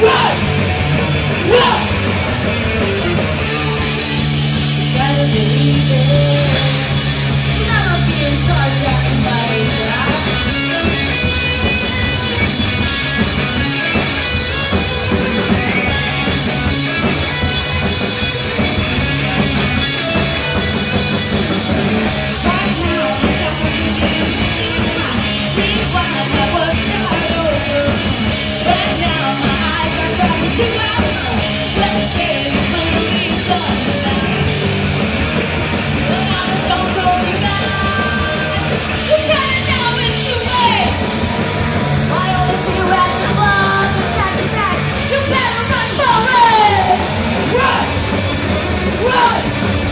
Gotta believe it. You gotta be in charge, Run!